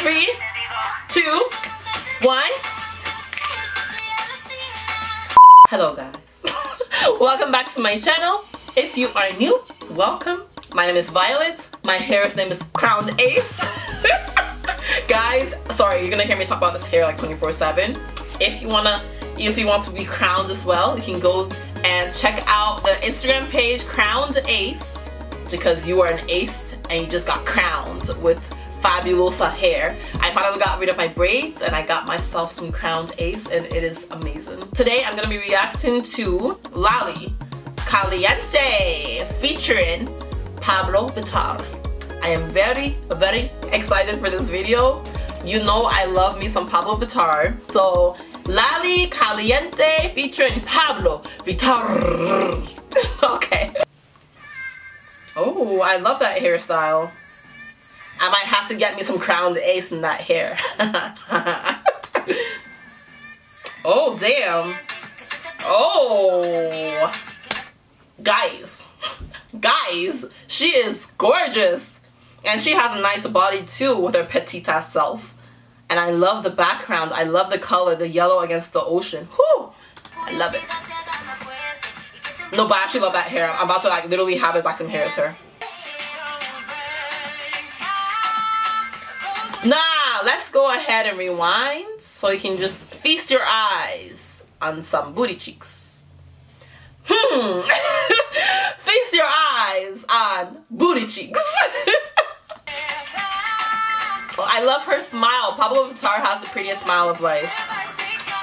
three, two, one. Hello guys. welcome back to my channel. If you are new, welcome. My name is Violet. My hair's name is Crowned Ace. guys, sorry, you're gonna hear me talk about this hair like 24-7. If you wanna if you want to be crowned as well, you can go and check out the Instagram page Crowned Ace because you are an ace and you just got crowned with fabulous hair. I finally got rid of my braids and I got myself some crowned ace and it is amazing. Today I'm gonna be reacting to Lali Caliente featuring Pabllo Vittar. I am very, very excited for this video. You know I love me some Pabllo Vittar. So Lali Caliente featuring Pabllo Vittar. okay. Oh, I love that hairstyle. I might have to get me some crowned ace in that hair. oh, damn. Oh. Guys. Guys, she is gorgeous. And she has a nice body too with her petite self. And I love the background. I love the color, the yellow against the ocean. Whew! I love it. No, but I actually love that hair. I'm about to like literally have as black hair as her. Go ahead and rewind so you can just feast your eyes on some booty cheeks. Hmm. feast your eyes on booty cheeks. I love her smile. Pabllo Vittar has the prettiest smile of life.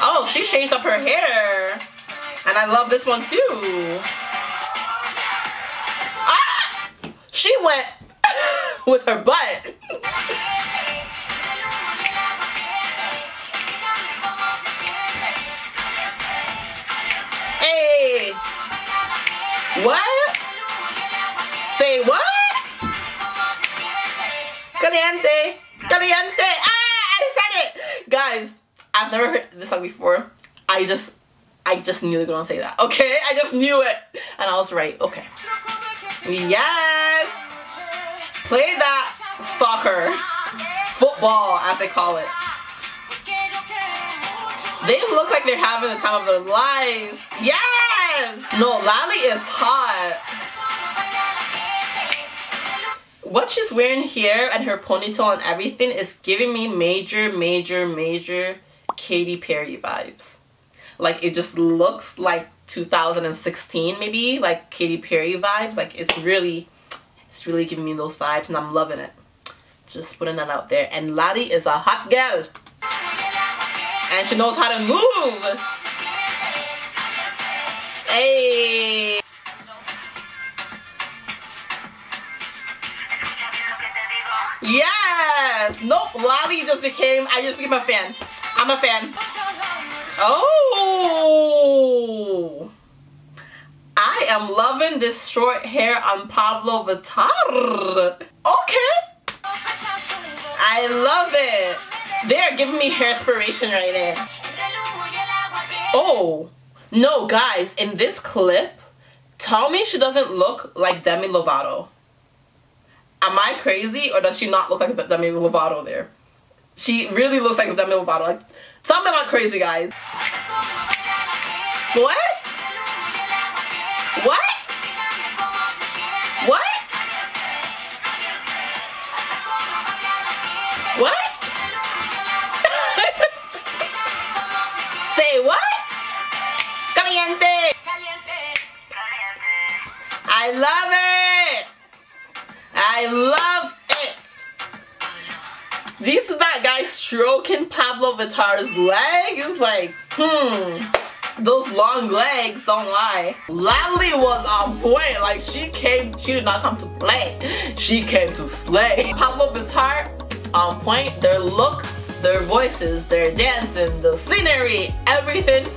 Oh, she changed up her hair. And I love this one too. Ah! She went with her butt. Caliente. Caliente. Ah, I said it. Guys, I've never heard this song before. I just, I just knew they were gonna say that. Okay, I just knew it. And I was right. Okay. Yes. Play that soccer. Football, as they call it. They look like they're having the time of their lives. Yes! No, Lali is hot. What she's wearing here and her ponytail and everything is giving me major, major, major Katy Perry vibes. Like it just looks like 2016 maybe, like Katy Perry vibes. Like it's really, it's really giving me those vibes and I'm loving it. Just putting that out there. And Lali is a hot girl and she knows how to move. Yes. Nope. Lali just became. I just became a fan. I'm a fan. Oh. I am loving this short hair on Pabllo Vittar. Okay. I love it. They are giving me hair inspiration right there. Oh, no, guys, in this clip, tell me she doesn't look like Demi Lovato. Am I crazy or does she not look like Demi Lovato there? She really looks like Demi Lovato. Like, tell me I'm not crazy, guys. What? What? What? What? Say what? Caliente. I love it. I love it. This is that guy stroking Pabllo Vittar's leg. It's like, hmm, those long legs don't lie. Lali was on point. Like she came, she did not come to play. She came to slay. Pablo Vitar on point. Their look, their voices, their dancing, the scenery, everything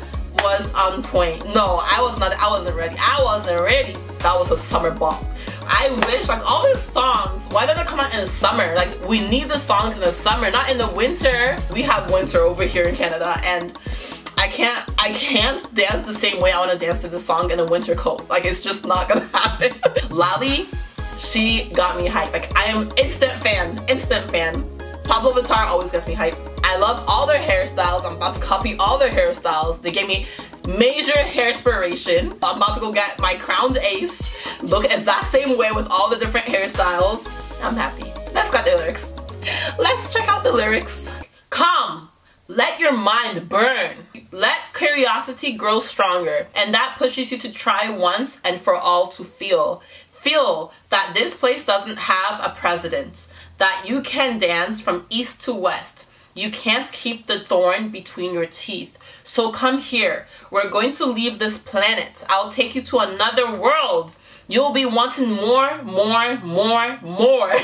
was on point. No, I was not, I wasn't ready. I wasn't ready that was a summer bop. I wish like all these songs, why don't they come out in the summer? Like we need the songs in the summer, not in the winter. We have winter over here in Canada and I can't I can't dance the same way I want to dance to the song in a winter coat. Like it's just not gonna happen. Lali, she got me hyped. Like I am instant fan, instant fan. Pabllo Vittar always gets me hyped. I love all their hairstyles. I'm about to copy all their hairstyles. They gave me major hair inspiration. I'm about to go get my crowned ace. Look exact same way with all the different hairstyles. I'm happy. Let's got the lyrics. Let's check out the lyrics. Come, let your mind burn. Let curiosity grow stronger. And that pushes you to try once and for all to feel. Feel that this place doesn't have a president. That you can dance from east to west. You can't keep the thorn between your teeth. So come here. We're going to leave this planet. I'll take you to another world. You'll be wanting more, more, more, more.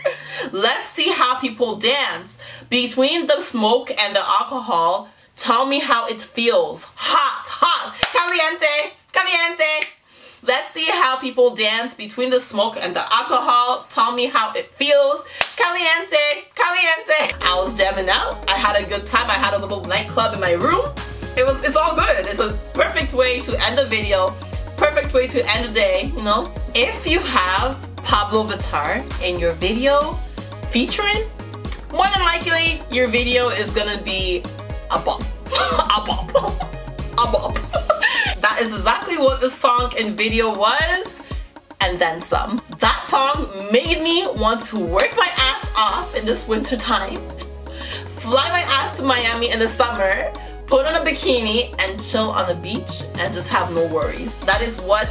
Let's see how people dance. Between the smoke and the alcohol, tell me how it feels. Hot, hot, caliente, caliente. Let's see how people dance between the smoke and the alcohol. Tell me how it feels. Caliente, caliente. I was jamming out. I had a good time. I had a little nightclub in my room. It was, it's all good. It's a perfect way to end the video. Perfect way to end the day, you know? If you have Pabllo Vittar in your video featuring, more than likely your video is gonna be a bop. a bop. a bop. That is exactly what the song and video was and then some. That song made me want to work my ass off in this winter time, fly my ass to Miami in the summer, put on a bikini and chill on the beach and just have no worries. That is what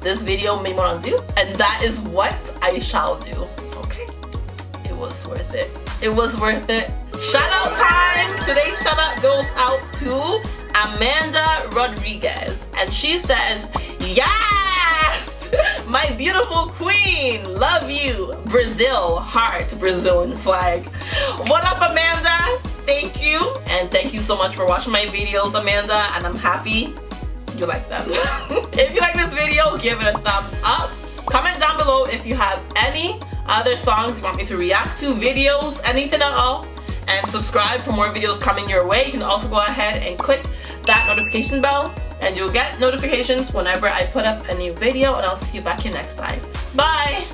this video made me want to do and that is what I shall do. Okay, it was worth it. It was worth it. Shout out time! Today's shout out goes out to Amanda Rodriguez and she says, yes! My beautiful queen, love you. Brazil, heart, Brazilian flag. What up Amanda? Thank you. And thank you so much for watching my videos, Amanda. And I'm happy you like them. if you like this video, give it a thumbs up. Comment down below if you have any other songs you want me to react to, videos, anything at all. And subscribe for more videos coming your way. You can also go ahead and click that notification bell and you'll get notifications whenever I put up a new video and I'll see you back here next time. Bye!